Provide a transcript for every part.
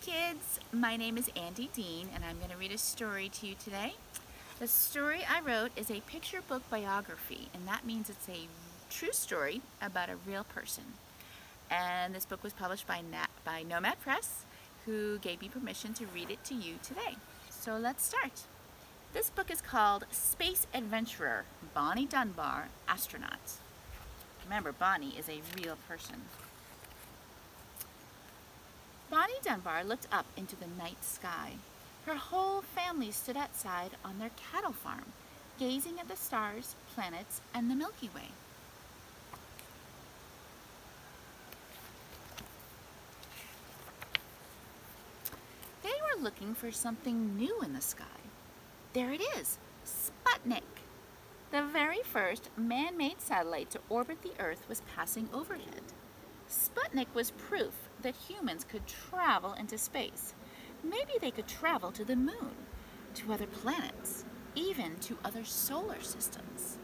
kids, my name is Andi Diehn and I'm going to read a story to you today. The story I wrote is a picture book biography and that means it's a true story about a real person. And this book was published by, by Nomad Press who gave me permission to read it to you today. So let's start. This book is called Space Adventurer, Bonnie Dunbar, Astronaut. Remember, Bonnie is a real person. Bonnie Dunbar looked up into the night sky. Her whole family stood outside on their cattle farm, gazing at the stars, planets, and the Milky Way. They were looking for something new in the sky. There it is, Sputnik. The very first man-made satellite to orbit the Earth was passing overhead. Sputnik was proof that humans could travel into space. Maybe they could travel to the moon, to other planets, even to other solar systems.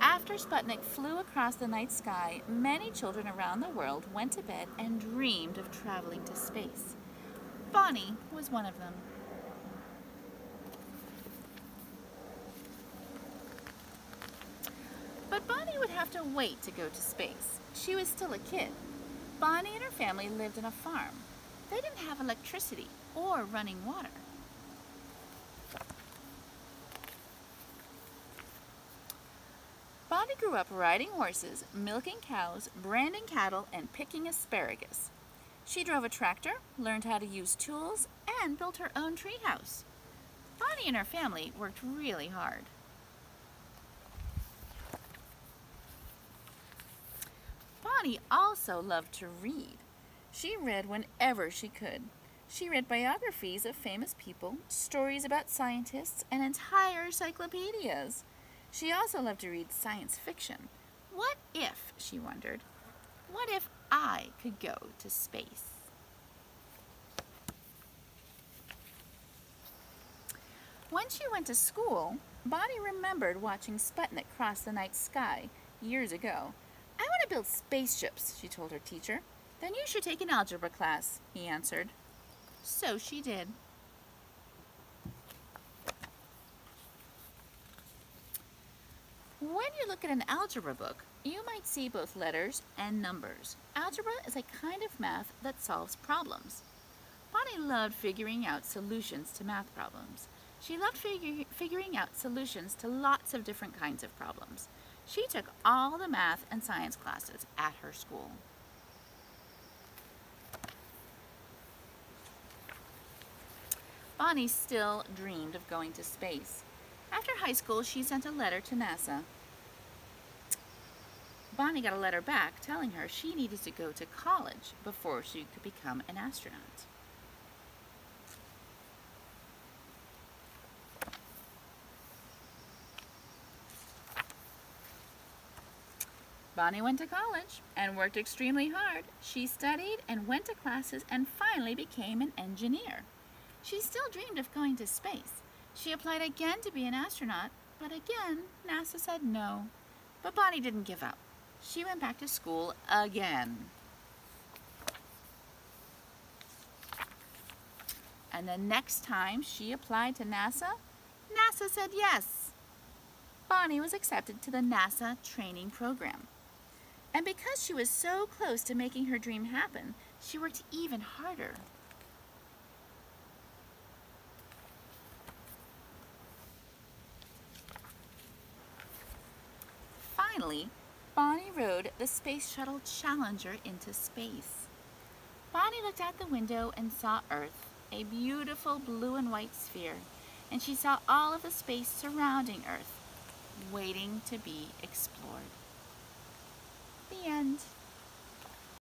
After Sputnik flew across the night sky, many children around the world went to bed and dreamed of traveling to space. Bonnie was one of them. But Bonnie would have to wait to go to space. She was still a kid. Bonnie and her family lived on a farm. They didn't have electricity or running water. Bonnie grew up riding horses, milking cows, branding cattle, and picking asparagus. She drove a tractor, learned how to use tools, and built her own treehouse. Bonnie and her family worked really hard. Bonnie also loved to read. She read whenever she could. She read biographies of famous people, stories about scientists, and entire encyclopedias. She also loved to read science fiction. What if, she wondered, what if I could go to space? When she went to school, Bonnie remembered watching Sputnik cross the night sky years ago. Build spaceships, she told her teacher. Then you should take an algebra class, he answered. So she did. When you look at an algebra book, you might see both letters and numbers. Algebra is a kind of math that solves problems. Bonnie loved figuring out solutions to math problems. She loved figu figuring out solutions to lots of different kinds of problems. She took all the math and science classes at her school. Bonnie still dreamed of going to space. After high school, she sent a letter to NASA. Bonnie got a letter back telling her she needed to go to college before she could become an astronaut. Bonnie went to college and worked extremely hard. She studied and went to classes and finally became an engineer. She still dreamed of going to space. She applied again to be an astronaut, but again, NASA said no. But Bonnie didn't give up. She went back to school again. And the next time she applied to NASA, NASA said yes. Bonnie was accepted to the NASA training program. And because she was so close to making her dream happen, she worked even harder. Finally, Bonnie rode the Space Shuttle Challenger into space. Bonnie looked out the window and saw Earth, a beautiful blue and white sphere, and she saw all of the space surrounding Earth, waiting to be explored. The end.